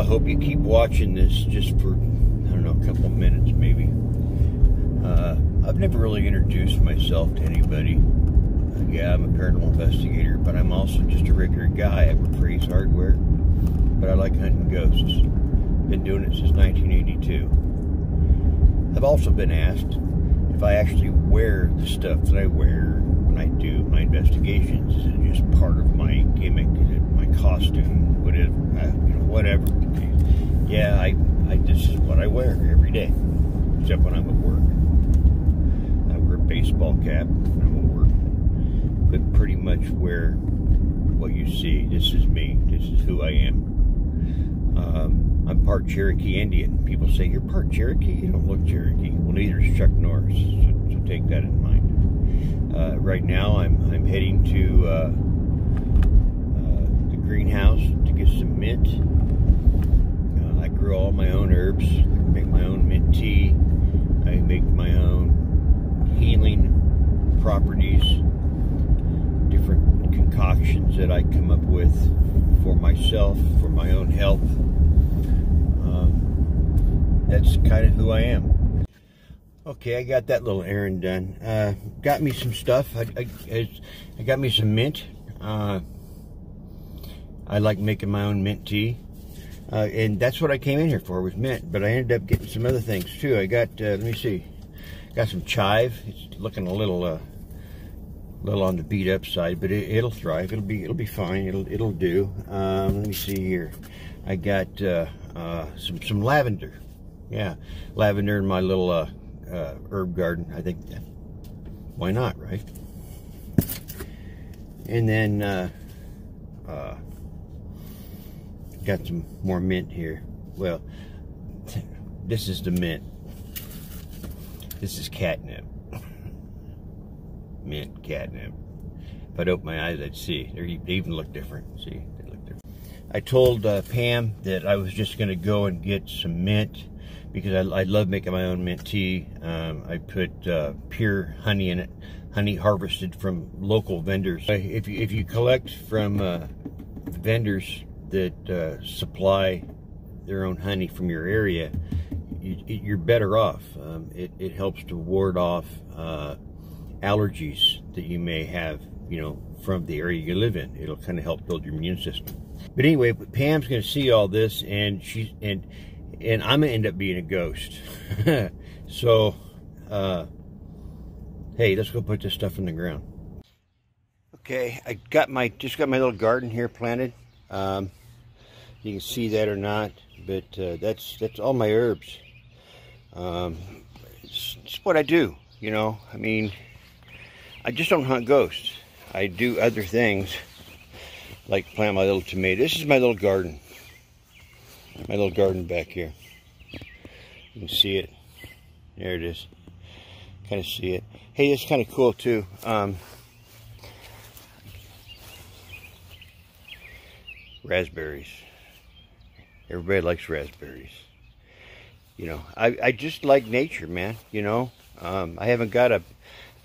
I hope you keep watching this just for, I don't know, a couple minutes maybe. Uh, I've never really introduced myself to anybody. Yeah, I'm a paranormal investigator, but I'm also just a regular guy. I work Hardware, but I like hunting ghosts. Been doing it since 1982. I've also been asked if I actually wear the stuff that I wear when I do my investigations. Is it just part of my gimmick? Is it my costume? Whatever, you know, whatever. Yeah, I, I this is what I wear every day, except when I'm at work. I wear a baseball cap when I'm at work, but pretty much wear what you see. This is me. This is who I am. Um, I'm part Cherokee Indian. People say you're part Cherokee. You don't look Cherokee. Chuck Norris. So, so take that in mind. Uh, right now, I'm I'm heading to uh, uh, the greenhouse to get some mint. Uh, I grow all my own herbs. I make my own mint tea. I make my own healing properties, different concoctions that I come up with for myself, for my own health. Um, that's kind of who I am. Okay, I got that little errand done. Uh, got me some stuff. I, I, I got me some mint. Uh, I like making my own mint tea. Uh, and that's what I came in here for, was mint. But I ended up getting some other things too. I got, uh, let me see, got some chive. It's looking a little, uh, little on the beat up side, but it, will thrive. It'll be, it'll be fine. It'll, it'll do. Um, let me see here. I got uh, uh, some, some lavender. Yeah, lavender in my little uh, uh, herb garden. I think, why not, right? And then uh, uh, got some more mint here. Well, this is the mint. This is catnip. Mint catnip. If I'd open my eyes, I'd see. They even look different. See, they look different. I told uh, Pam that I was just going to go and get some mint because I, I love making my own mint tea. Um, I put uh, pure honey in it, honey harvested from local vendors. If you, if you collect from uh, vendors that uh, supply their own honey from your area, you, are better off. Um, it, it, helps to ward off uh, allergies that you may have, you know, from the area you live in. It'll kind of help build your immune system. But anyway, Pam's going to see all this, and she and and I'm gonna end up being a ghost. so, uh, hey, let's go put this stuff in the ground. Okay, I got my just got my little garden here planted. Um, you can see that or not, but uh, that's that's all my herbs. Um, it's, it's what I do, you know. I mean, I just don't hunt ghosts. I do other things, like plant my little tomato. This is my little garden my little garden back here. You can see it. There it is. Kind of see it. Hey, it's kind of cool too. Um, raspberries. Everybody likes raspberries. You know, I, I just like nature, man. You know, um, I haven't got a,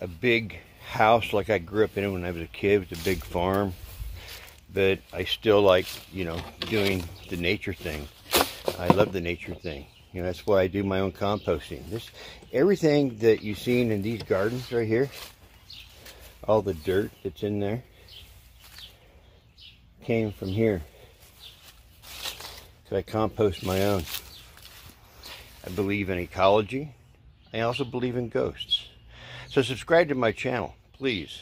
a big house like I grew up in when I was a kid with a big farm. But I still like, you know, doing the nature thing. I love the nature thing. You know, that's why I do my own composting. This, everything that you've seen in these gardens right here, all the dirt that's in there, came from here. Because I compost my own. I believe in ecology. I also believe in ghosts. So subscribe to my channel, please.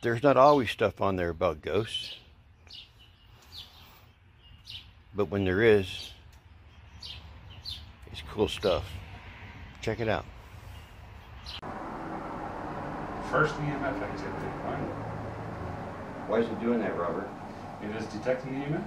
There's not always stuff on there about ghosts. But when there is, it's cool stuff. Check it out. First EMF activity. Fine. Why is it doing that, Robert? It is detecting the EMF.